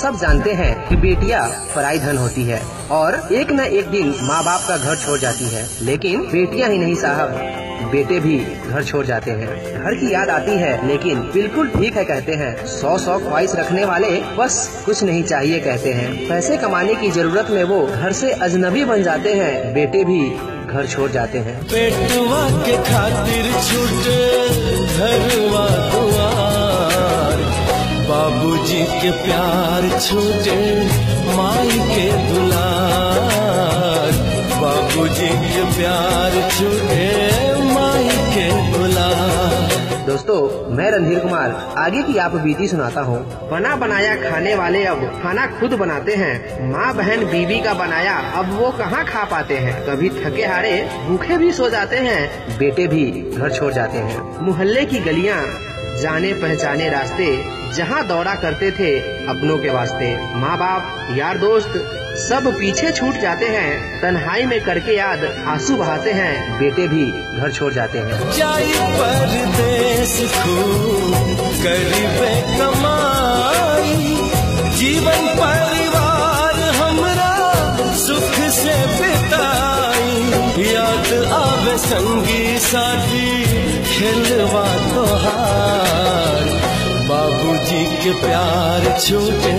सब जानते हैं कि बेटियाँ पराई धन होती है और एक न एक दिन माँ बाप का घर छोड़ जाती है। लेकिन बेटियाँ ही नहीं साहब, बेटे भी घर छोड़ जाते हैं। घर की याद आती है, लेकिन बिल्कुल ठीक है कहते हैं। सौ सौ ख्वाहिश रखने वाले बस कुछ नहीं चाहिए कहते हैं। पैसे कमाने की ज़रूरत में वो घर से अजनबी बन जाते हैं, बेटे भी घर छोड़ जाते हैं। के खातिर छूटे के प्यार छूटे माई के दुलार। बाबूजी के प्यार छूटे माई के दुलार। दोस्तों, मैं रणधीर कुमार, आगे की आप बीती सुनाता हूँ। बना बनाया खाने वाले अब खाना खुद बनाते हैं। माँ बहन बीवी का बनाया, अब वो कहाँ खा पाते हैं? कभी थके हारे, भूखे भी सो जाते हैं। बेटे भी घर छोड़ जाते हैं। मोहल्ले की गलियाँ, जाने पहचाने रास्ते जहाँ दौड़ा करते थे अपनों के वास्ते। माँ बाप यार दोस्त, सब पीछे छूट जाते हैं, तन्हाई में करके याद आँसू बहाते हैं, बेटे भी घर छोड़ जाते हैं। जीवन परिवार हमरा सुख से बिताई। याद आवे संगी साथी, खेलवा बाबूजी के प्यार छूटे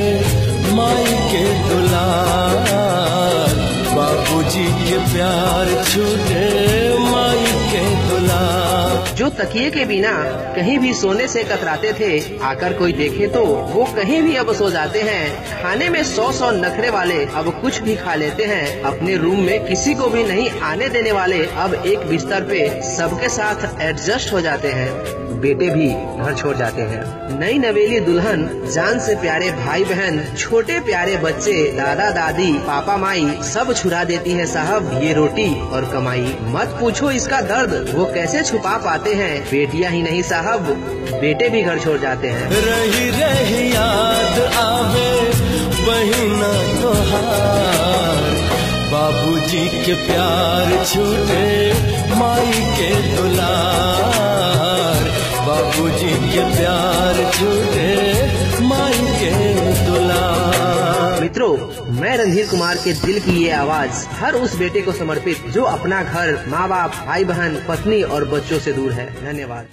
माई के दुलार। तकिए के बिना कहीं भी सोने से कतराते थे। आकर कोई देखे तो वो कहीं भी अब सो जाते हैं। खाने में सौ सौ नखरे वाले अब कुछ भी खा लेते हैं। अपने रूम में किसी को भी नहीं आने देने वाले अब एक बिस्तर पे सबके साथ एडजस्ट हो जाते हैं। बेटे भी घर छोड़ जाते हैं। नई नवेली दुल्हन, जान से प्यारे भाई बहन छोटे प्यारे बच्चे, दादा, दादी, पापा, माई, सब छुरा देती है साहब ये रोटी और कमाई। मत पूछो इसका दर्द, वो कैसे छुपा पाते हैं। बेटियाँ ही नहीं साहब, बेटे भी घर छोड़ जाते हैं। रही रही याद आवे बहिना बाबू जी के प्यार छूटे, माई के दुलार। बाबूजी के प्यार छूटे मैं रणधीर कुमार के दिल की ये आवाज़ हर उस बेटे को समर्पित जो अपना घर माँ बाप भाई बहन पत्नी और बच्चों से दूर है धन्यवाद.